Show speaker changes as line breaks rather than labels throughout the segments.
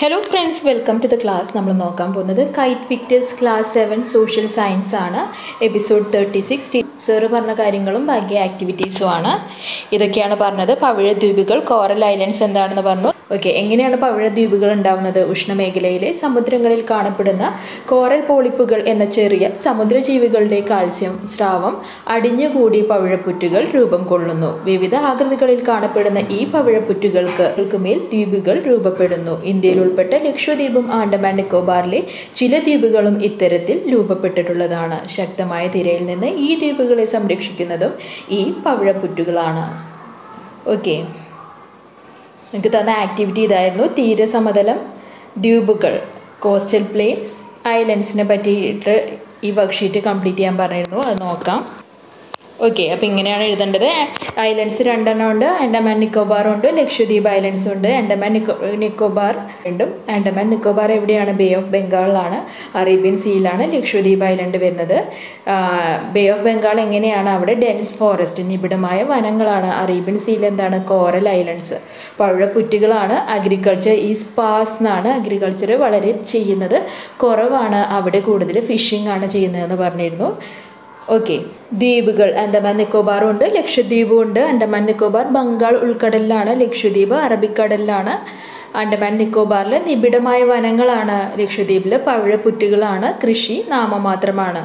Hello friends welcome to the class നമ്മൾ നോക്കാൻ പോകുന്നത് kite pictures class seven social science ആണ്. എപ്പിസോഡ് തേർട്ടി സിക്സ് സാറ് പറഞ്ഞ കാര്യങ്ങളും ബാക്കി ആക്ടിവിറ്റീസും ആണ്. ഇതൊക്കെയാണ് പറഞ്ഞത്. പവിഴദ്വീപുകൾ കോറൽ ഐലൻഡ്സ് എന്താണെന്ന് പറഞ്ഞു. ഓക്കെ എങ്ങനെയാണ് പവിഴദ്വീപുകൾ ഉണ്ടാവുന്നത്? ഉഷ്ണമേഖലയിലെ സമുദ്രങ്ങളിൽ കാണപ്പെടുന്ന കോറൽ പോളിപ്പുകൾ എന്ന ചെറിയ സമുദ്രജീവികളുടെ കാൽസ്യം സ്രാവം അടിഞ്ഞുകൂടി പവിഴപ്പുറ്റുകൾ രൂപം കൊള്ളുന്നു. വിവിധ ആകൃതികളിൽ കാണപ്പെടുന്ന ഈ പവിഴപ്പുറ്റുകൾക്ക് മേൽ ദ്വീപുകൾ രൂപപ്പെടുന്നു. ഇന്ത്യയിൽ ഉൾപ്പെട്ട ലക്ഷദ്വീപും ആൻഡമാൻ നിക്കോബാറിലെ ചില ദ്വീപുകളും ഇത്തരത്തിൽ രൂപപ്പെട്ടിട്ടുള്ളതാണ്. ശക്തമായ തിരയിൽ നിന്ന് ഈ ദ്വീപുകളെ സംരക്ഷിക്കുന്നതും ഈ പവിഴപ്പുറ്റുകളാണ്. ഓക്കെ. നിങ്ങൾക്ക് തന്ന ആക്ടിവിറ്റി ഇതായിരുന്നു. തീരസമതലം ദ്വീപുകൾ കോസ്റ്റൽ പ്ലെയിൻസ് ഐലൻഡ്സിനെ പറ്റിയിട്ട് ഈ വർക്ക്ഷീറ്റ് കംപ്ലീറ്റ് ചെയ്യാൻ പറഞ്ഞിരുന്നു. അത് നോക്കാം. ഓക്കെ അപ്പോൾ ഇങ്ങനെയാണ് എഴുതേണ്ടത്. ഐലൻഡ്സ് രണ്ടെണ്ണം ഉണ്ട്. ആൻഡമാൻ നിക്കോബാർ ഉണ്ട്. ലക്ഷദ്വീപ് ഐലൻഡ്സ് ഉണ്ട്. ആൻഡമാൻ നിക്കോ നിക്കോബാർ ഉണ്ടും ആൻഡമാൻ നിക്കോബാർ എവിടെയാണ്? ബേ ഓഫ് ബംഗാളിലാണ് അറേബ്യൻ സീയിലാണ് ലക്ഷദ്വീപ് ഐലൻഡ് വരുന്നത്. ബേ ഓഫ് ബംഗാൾ എങ്ങനെയാണ്? അവിടെ ഡെൻസ് ഫോറസ്റ്റ് നിബിഡമായ വനങ്ങളാണ്. അറേബ്യൻ സീയിൽ എന്താണ്? കോറൽ ഐലൻഡ്സ് പഴപ്പുറ്റുകളാണ് അഗ്രികൾച്ചർ ഈ സ്പാസ് എന്നാണ് അഗ്രികൾച്ചർ വളരെ ചെയ്യുന്നത്. കുറവാണ്. അവിടെ കൂടുതൽ ഫിഷിംഗ് ആണ് ചെയ്യുന്നതെന്ന് പറഞ്ഞിരുന്നു. ഓക്കെ ദ്വീപുകൾ ആൻഡമാൻ നിക്കോബാർ ഉണ്ട് ലക്ഷദ്വീപ് ഉണ്ട്. ആൻഡമാൻ നിക്കോബാർ ബംഗാൾ ഉൾക്കടലിലാണ് ലക്ഷദ്വീപ് അറബിക്കടലിലാണ്. ആൻഡമാൻ നിക്കോബാറിൽ നിബിഡമായ വനങ്ങളാണ് ലക്ഷദ്വീപിൽ പഴപ്പുറ്റുകളാണ് കൃഷി നാമമാത്രമാണ്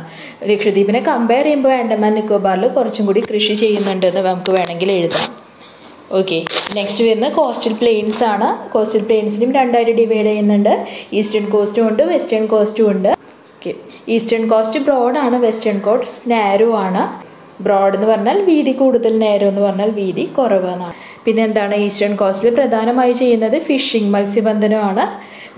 ലക്ഷദ്വീപിനെ കമ്പയർ ചെയ്യുമ്പോൾ ആൻഡമാൻ നിക്കോബാറിൽ കുറച്ചും കൂടി കൃഷി ചെയ്യുന്നുണ്ടെന്ന് നമുക്ക് വേണമെങ്കിൽ എഴുതാം. ഓക്കെ നെക്സ്റ്റ് വരുന്നത് കോസ്റ്റൽ പ്ലെയിൻസ് ആണ്. കോസ്റ്റൽ പ്ലെയിൻസിനും രണ്ടായിട്ട് ഡിവൈഡ് ചെയ്യുന്നുണ്ട്. ഈസ്റ്റേൺ കോസ്റ്റും ഉണ്ട് വെസ്റ്റേൺ കോസ്റ്റും ഉണ്ട്. ഓക്കെ. ഈസ്റ്റേൺ കോസ്റ്റ് ബ്രോഡാണ് വെസ്റ്റേൺ കോസ്റ്റ് നാരോ ആണ്. ബ്രോഡ് എന്ന് പറഞ്ഞാൽ വീതി കൂടുതൽ നേരം എന്ന് പറഞ്ഞാൽ വീതി കുറവ് എന്നാണ്. പിന്നെ എന്താണ് ഈസ്റ്റേൺ കോസ്റ്റിൽ പ്രധാനമായി ചെയ്യുന്നത്? ഫിഷിംഗ് മത്സ്യബന്ധനമാണ്.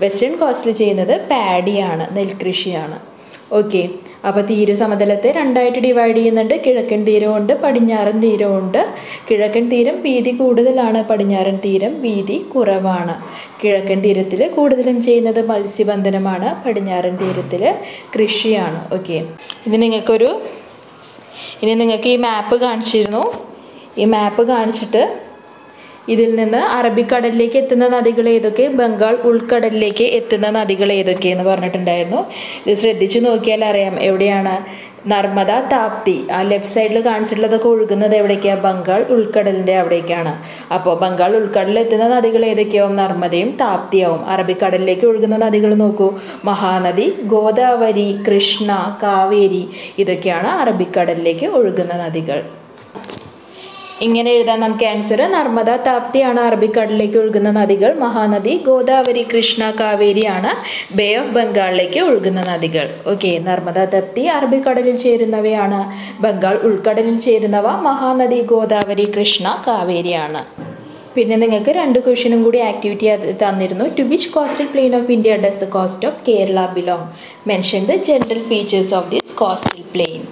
വെസ്റ്റേൺ കോസ്റ്റിൽ ചെയ്യുന്നത് പാഡിയാണ് നെൽകൃഷിയാണ്. ഓക്കെ അപ്പോൾ തീരസമതലത്തെ രണ്ടായിട്ട് ഡിവൈഡ് ചെയ്യുന്നുണ്ട്. കിഴക്കൻ തീരമുണ്ട് പടിഞ്ഞാറൻ തീരമുണ്ട്. കിഴക്കൻ തീരം വീതി കൂടുതലാണ് പടിഞ്ഞാറൻ തീരം വീതി കുറവാണ്. കിഴക്കൻ തീരത്തിൽ കൂടുതലും ചെയ്യുന്നത് മത്സ്യബന്ധനമാണ് പടിഞ്ഞാറൻ തീരത്തിൽ കൃഷിയാണ്. ഓക്കെ ഇനി നിങ്ങൾക്കൊരു ഇനി നിങ്ങൾക്ക് ഈ മാപ്പ് കാണിച്ചിരുന്നു. ഈ മാപ്പ് കാണിച്ചിട്ട് ഇതിൽ നിന്ന് അറബിക്കടലിലേക്ക് എത്തുന്ന നദികൾ ഏതൊക്കെ? ബംഗാൾ ഉൾക്കടലിലേക്ക് എത്തുന്ന നദികൾ ഏതൊക്കെ എന്ന് പറഞ്ഞിട്ടുണ്ടായിരുന്നു. ഇത് ശ്രദ്ധിച്ചു നോക്കിയാൽ അറിയാം എവിടെയാണ് നർമ്മദ താപ്തി. ആ ലെഫ്റ്റ് സൈഡിൽ കാണിച്ചിട്ടുള്ളതൊക്കെ ഒഴുകുന്നത് എവിടേക്കാണ് ബംഗാൾ ഉൾക്കടലിന്റെ അവിടേക്കാണ്. അപ്പോൾ ബംഗാൾ ഉൾക്കടലിൽ എത്തുന്ന നദികൾ ഏതൊക്കെയാവും? നർമ്മദയും താപ്തിയാവും. അറബിക്കടലിലേക്ക് ഒഴുകുന്ന നദികൾ നോക്കൂ. മഹാനദി ഗോദാവരി കൃഷ്ണ കാവേരി ഇതൊക്കെയാണ് അറബിക്കടലിലേക്ക് ഒഴുകുന്ന നദികൾ. ഇങ്ങനെ എഴുതാൻ നമുക്ക് ആൻസർ നർമ്മദ താപ്തിയാണ് അറബിക്കടലിലേക്ക് ഒഴുകുന്ന നദികൾ. മഹാനദി ഗോദാവരി കൃഷ്ണ കാവേരിയാണ് ബേ ഓഫ് ബംഗാളിലേക്ക് ഒഴുകുന്ന നദികൾ. ഓക്കെ നർമ്മദ താപ്തി അറബിക്കടലിൽ ചേരുന്നവയാണ്. ബംഗാൾ ഉൾക്കടലിൽ ചേരുന്നവ മഹാനദി ഗോദാവരി കൃഷ്ണ കാവേരിയാണ്. പിന്നെ നിങ്ങൾക്ക് രണ്ട് ക്വസ്റ്റ്യനും കൂടി ആക്ടിവിറ്റി തന്നിരുന്നു. To which coastal plain of India does the coast of Kerala belong mention the general features of this coastal plain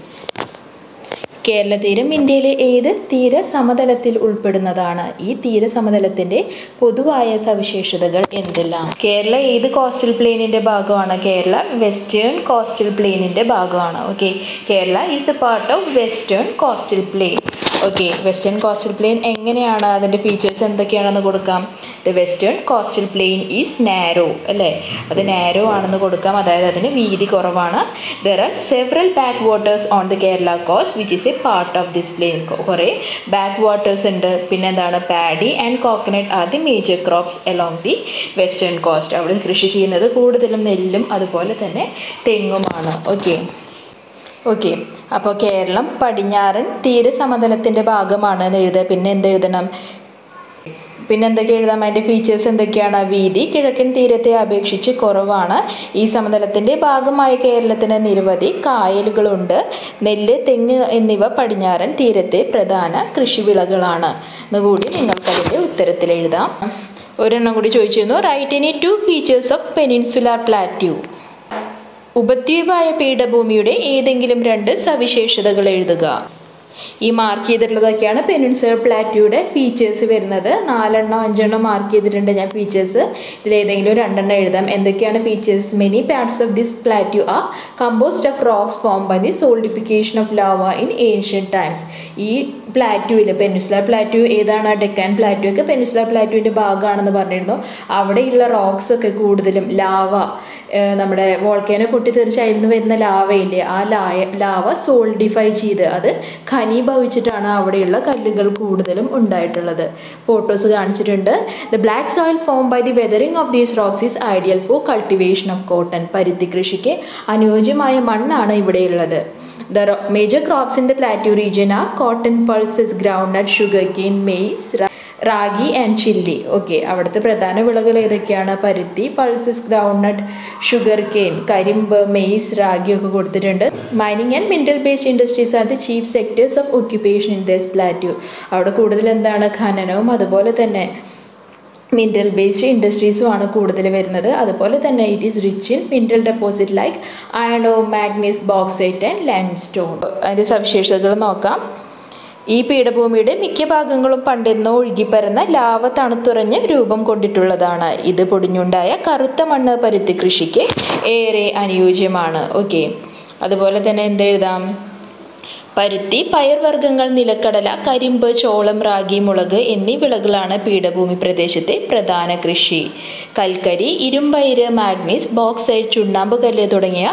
Kerala തീരം ഇന്ത്യയിലെ ഏത് തീര സമതലത്തിൽ ഉൾപ്പെടുന്നതാണ്? ഈ തീര സമതലത്തിന്റെ പൊതുവായ സവിശേഷതകൾ എന്തെല്ലാം? കേരള ഏത് കോസ്റ്റൽ പ്ലെയിനിന്റെ ഭാഗമാണ്? കേരള വെസ്റ്റേൺ കോസ്റ്റൽ പ്ലെയിനിന്റെ ഭാഗമാണ്. Okay Kerala is a part of western coastal plain okay western coastal plain എങ്ങനെയാണ്? അതിന്റെ ഫീച്ചേഴ്സ് എന്തൊക്കെയാണെന്ന് കൊടുക്കാം. The western coastal plain is narrow അല്ലേ? അത് നാരോ ആണെന്ന് കൊടുക്കാം. അതായത് അതിന് വീതി കുറവാണ്. There are several backwaters on the Kerala coast which is a part of this plain കുറേ ബാക്ക് വാട്ടേഴ്സ് ഉണ്ട്. പിന്നെ എന്താണ്? Paddy and coconut are the major crops along the western coast അവിടെ കൃഷി ചെയ്യുന്നത് കൂടുതലും നെല്ലും അതുപോലെ തന്നെ തെങ്ങുമാണ്. Okay okay. അപ്പോൾ കേരളം പടിഞ്ഞാറൻ തീരസമതലത്തിന്റെ ഭാഗമാണ് എന്ന് എഴുതുക. പിന്നെ എന്ത് എഴുതണം? പിന്നെ എന്തൊക്കെ എഴുതാം? അതിന്റെ ഫീച്ചേഴ്സ് എന്തൊക്കെയാണ്? വീതി കിഴക്കൻ തീരത്തെ അപേക്ഷിച്ച് കുറവാണ്. ഈ സമതലത്തിന്റെ ഭാഗമായ കേരളത്തിന് നിരവധി കായലുകളുണ്ട്. നെല്ല് തെങ്ങ് എന്നിവ പടിഞ്ഞാറൻ തീരത്തെ പ്രധാന കൃഷിവിളകളാണ്. എന്നുകൂടി നിങ്ങൾക്കതിന്റെ ഉത്തരത്തിൽ എഴുതാം. ഒരെണ്ണം കൂടി ചോദിച്ചിരുന്നു. Write any two features of peninsular plateau ഉപദ്വീപായ പീഠഭൂമിയുടെ ഏതെങ്കിലും രണ്ട് സവിശേഷതകൾ എഴുതുക. ഈ മാർക്ക് ചെയ്തിട്ടുള്ളതൊക്കെയാണ് പെനിൻസുലർ പ്ലാറ്റ്യൂയുടെ ഫീച്ചേഴ്സ് വരുന്നത്. നാലെണ്ണം അഞ്ചെണ്ണം മാർക്ക് ചെയ്തിട്ടുണ്ട് ഞാൻ ഫീച്ചേഴ്സ് ഇതിലേതെങ്കിലും രണ്ടെണ്ണം എഴുതാം. എന്തൊക്കെയാണ് features many parts of this plateau are composed of rocks form by the solidification of lava in ancient times ഈ പ്ലാറ്റ്യൂവിൽ പെനിൻസുലർ പ്ലാറ്റ്യൂ ഏതാണ്? ഡെക്കാൻ പ്ലാറ്റ്യൂ ഒക്കെ പെനിൻസുലർ പ്ലാറ്റ്യൂവിന്റെ ഭാഗമാണെന്ന് പറഞ്ഞിരുന്നു. അവിടെയുള്ള റോക്സ് ഒക്കെ കൂടുതലും ലാവ നമ്മുടെ വോൾക്കേനോ പൊട്ടിത്തെറിച്ച് അതിൽ വരുന്ന ലാവയില്ലേ? ആ ലായ ലാവ സോൾഡിഫൈ ചെയ്ത് അത് ഖനി ഭവിച്ചിട്ടാണ് അവിടെയുള്ള കല്ലുകൾ കൂടുതലും ഉണ്ടായിട്ടുള്ളത്. ഫോട്ടോസ് കാണിച്ചിട്ടുണ്ട്. The black soil form by the weathering of these rocks is ideal for cultivation of cotton പരുത്തി കൃഷിക്ക് അനുയോജ്യമായ മണ്ണാണ് ഇവിടെയുള്ളത്. The major crops in the plateau region are cotton pulses ground sugarcane maize ragi and chilli okay അവിടുത്തെ പ്രധാന വിളകൾ ഏതൊക്കെയാണ്? പരുത്തി പൾസസ് ഗ്രൗണ്ട്നട്ട് ഷുഗർ കെയിൻ കരിമ്പ് മെയ്സ് റാഗി ഒക്കെ കൊടുത്തിട്ടുണ്ട്. Mining and mineral based industries are the chief sectors of occupation in this plateau അവിടെ കൂടുതൽ എന്താണ്? ഖനനവും അതുപോലെ തന്നെ മിനറൽ ബേസ്ഡ് ഇൻഡസ്ട്രീസുമാണ് കൂടുതൽ വരുന്നത്. അതുപോലെ തന്നെ it is rich in mineral deposit like അയണോ manganese bauxite and land stone അതിന്റെ സവിശേഷതകൾ നോക്കാം. ഈ പീഠഭൂമിയുടെ മിക്ക ഭാഗങ്ങളും പണ്ടെന്നോ ഒഴുകിപ്പരന്ന ലാവ തണുത്തുറഞ്ഞ് രൂപം കൊണ്ടിട്ടുള്ളതാണ്. ഇത് പൊടിഞ്ഞുണ്ടായ കറുത്ത മണ്ണ് പരുത്തി കൃഷിക്ക് ഏറെ അനുയോജ്യമാണ്. ഓക്കെ അതുപോലെ തന്നെ എന്തെഴുതാം? പരുത്തി പയർവർഗങ്ങൾ നിലക്കടല കരിമ്പ് ചോളം റാഗി മുളക് എന്നീ വിളകളാണ് പീഠഭൂമി പ്രദേശത്തെ പ്രധാന കൃഷി. കൽക്കരി ഇരുമ്പയിര് മാഗ്നീസ് ബോക്സൈഡ് ചുണ്ണാമ്പ് കല്ല് തുടങ്ങിയ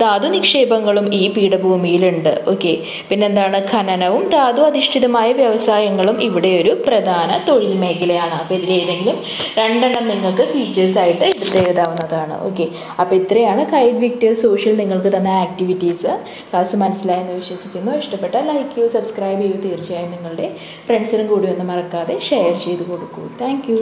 ധാതു നിക്ഷേപങ്ങളും ഈ പീഠഭൂമിയിലുണ്ട്. ഓക്കെ. പിന്നെന്താണ്? ഖനനവും ധാതു അധിഷ്ഠിതമായ വ്യവസായങ്ങളും ഇവിടെ ഒരു പ്രധാന തൊഴിൽ മേഖലയാണ്. അപ്പോൾ ഇതിലേതെങ്കിലും രണ്ടെണ്ണം നിങ്ങൾക്ക് ഫീച്ചേഴ്സായിട്ട് ആയിട്ട് എടുത്തെഴുതാവുന്നതാണ് ഓക്കെ. അപ്പോൾ ഇത്രയാണ്. കൈഡ് വിക്ടേഴ്സ് സോഷ്യൽ നിങ്ങൾക്ക് തന്ന ആക്ടിവിറ്റീസ് ക്ലാസ് മനസ്സിലായെന്ന് വിശ്വസിക്കുന്നു. ഇഷ്ടപ്പെട്ടാൽ ലൈക്ക് ചെയ്യൂ സബ്സ്ക്രൈബ് ചെയ്യൂ തീർച്ചയായും നിങ്ങളുടെ ഫ്രണ്ട്സിനും കൂടി ഒന്ന് മറക്കാതെ ഷെയർ ചെയ്ത് കൊടുക്കൂ. താങ്ക്